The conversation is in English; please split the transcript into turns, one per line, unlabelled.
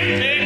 Amen.